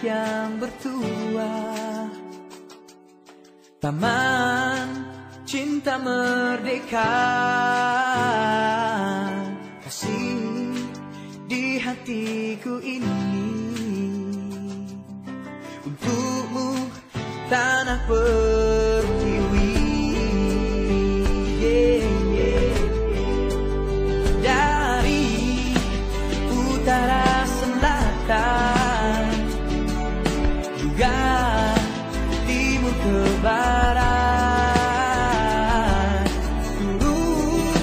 yang bertuah Taman cinta merdeka. Kasih di hatiku ini. Untukmu tanah pertiwi kebaran Suruh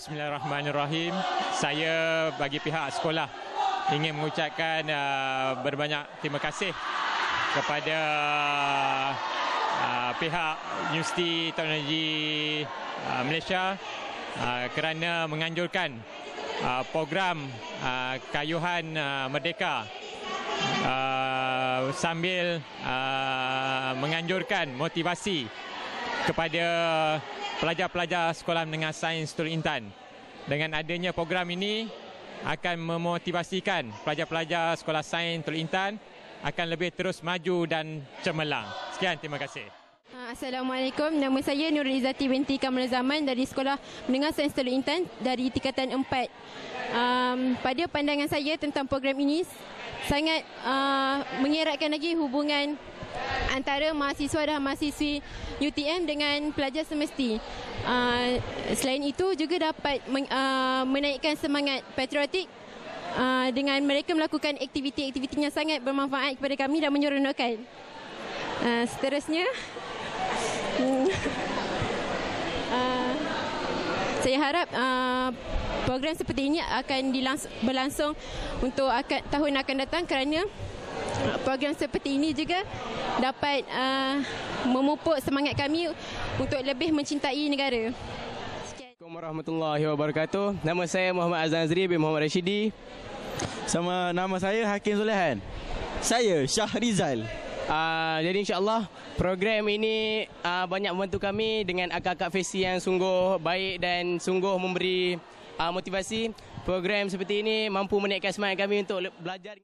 Bismillahirrahmanirrahim. Saya bagi pihak sekolah ingin mengucapkan uh, berbanyak terima kasih kepada uh, pihak Universiti Teknologi uh, Malaysia uh, kerana menganjurkan uh, program uh, kayuhan uh, merdeka uh, sambil uh, menganjurkan motivasi kepada pelajar-pelajar sekolah menengah sains Tun Intan. Dengan adanya program ini akan memotivasikan pelajar-pelajar sekolah sains Tun Intan akan lebih terus maju dan cemerlang. Sekian, terima kasih. Ah, Assalamualaikum, nama saya Nurul Izzati binti Kamal Zaman dari Sekolah Menengah Sains Teluk Intan dari tingkatan 4. Um, pada pandangan saya tentang program ini sangat uh, mengeratkan lagi hubungan antara mahasiswa dan mahasiswi UTM dengan pelajar semesti. Uh, selain itu juga dapat men, uh, menaikkan semangat patriotik uh, dengan mereka melakukan aktiviti-aktiviti yang sangat bermanfaat kepada kami dan menyeronokkan. Uh, seterusnya, uh, saya harap uh, program seperti ini akan dilangs- berlangsung untuk akan, tahun akan datang kerana program seperti ini juga dapat uh, memupuk semangat kami untuk lebih mencintai negara. Assalamualaikum warahmatullahi wabarakatuh. Nama saya Muhammad Azan Azri bin Muhammad Rashidi. Sama nama saya Hakim Zulehan. Saya Syah Rizal. Uh, jadi insyaAllah program ini uh, banyak membantu kami dengan akak-akak Fesi yang sungguh baik dan sungguh memberi uh, motivasi. Program seperti ini mampu menaikkan semangat kami untuk belajar.